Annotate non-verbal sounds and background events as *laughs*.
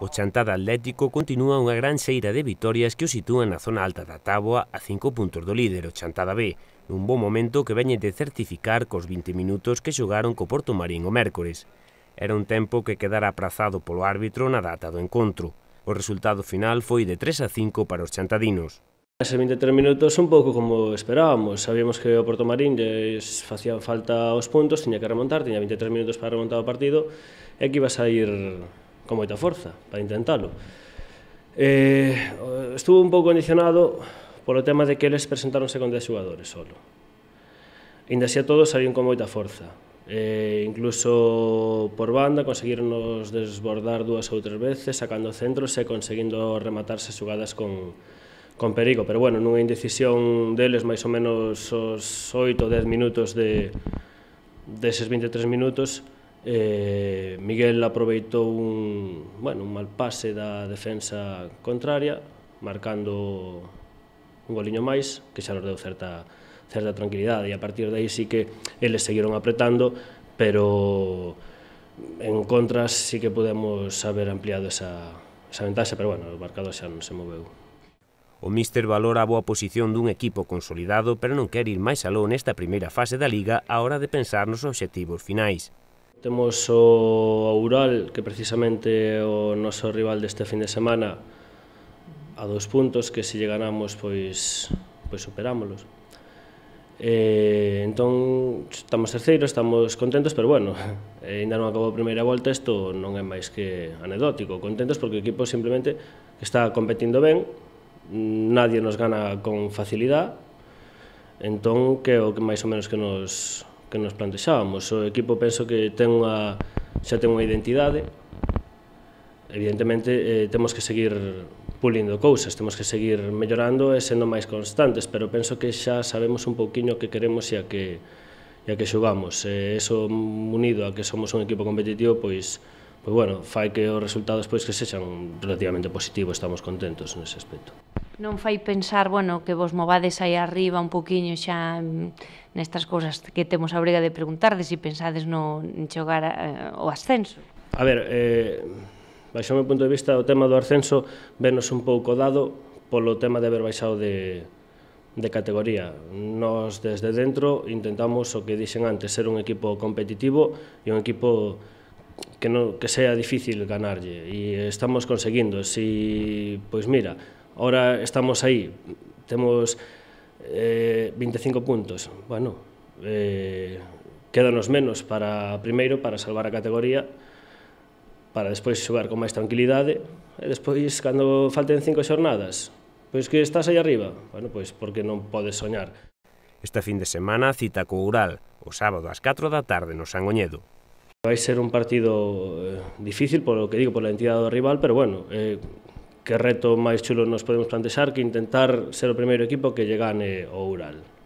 O Chantada Atlético continúa unha gran xeira de vitorias que o sitúan na zona alta da táboa a cinco puntos do líder, o Chantada B, nun bo momento que veñe de certificar cos 20 minutos que xogaron co Porto Marín o mércores. Era un tempo que quedara aprazado polo árbitro na data do encontro. O resultado final foi de 3 a 5 para os chantadinos. Ese 23 minutos un pouco como esperábamos, sabíamos que o Porto Marín lles facía falta os puntos, tiña que remontar, tiña 23 minutos para remontar o partido e que iba a sair con moita forza para intentalo. Eh, estuvo un pouco condicionado polo tema de que eles presentáronse con 10 xogadores solo. Inda así a todos salían con moita forza. Eh, incluso por banda conseguironos desbordar dúas ou tres veces sacando centros e conseguindo rematarse xogadas con, con perigo, pero bueno, nunha indecisión deles máis ou menos os 8 ou 10 minutos de deses 23 minutos Eh, Miguel aproveitou un, bueno, un mal pase da defensa contraria, marcando un goliño máis, que xa nos deu certa, certa tranquilidade, e a partir de aí sí que eles seguiron apretando, pero en contras sí que podemos haber ampliado esa, esa ventaxa, pero bueno, o marcador xa non se moveu. O míster valora a boa posición dun equipo consolidado, pero non quer ir máis aló nesta primeira fase da Liga á hora de pensar nos obxectivos finais. Temos o Aural, que precisamente é o noso rival deste fin de semana, a dos puntos que se lle ganamos, pois, pois superámoslos. Eh, entón, estamos terceiros, estamos contentos, pero bueno, *laughs* eh, ainda non acabou a primeira volta, isto non é máis que anedótico. Contentos porque o equipo simplemente está competindo ben, nadie nos gana con facilidade, entón que é o que máis ou menos que nos, que nos plantexábamos. O equipo penso que ten unha, xa ten unha identidade, evidentemente eh, temos que seguir pulindo cousas, temos que seguir mellorando e sendo máis constantes, pero penso que xa sabemos un pouquiño que queremos e a que, e a que xogamos. E eso unido a que somos un equipo competitivo, pois, pois bueno, fai que os resultados pois que sexan relativamente positivos, estamos contentos nese aspecto non fai pensar, bueno, que vos movades aí arriba un poquinho xa nestas cousas que temos a obriga de preguntar de si pensades no en xogar eh, o ascenso? A ver, eh, baixo meu punto de vista o tema do ascenso venos un pouco dado polo tema de haber baixado de, de categoría. Nos desde dentro intentamos o que dixen antes ser un equipo competitivo e un equipo que, no, que sea difícil ganarlle e estamos conseguindo. Si, pois mira, Ora estamos aí, temos eh, 25 puntos. Bueno, eh, quédanos menos para primeiro para salvar a categoría, para despois xogar con máis tranquilidade, e despois, cando falten cinco xornadas, pois que estás aí arriba, bueno, pois porque non podes soñar. Este fin de semana cita co Ural, o sábado ás 4 da tarde no Sangoñedo. Vai ser un partido eh, difícil, polo que digo, pola entidade do rival, pero bueno, eh, que reto máis chulo nos podemos plantexar que intentar ser o primeiro equipo que lle gane o Ural.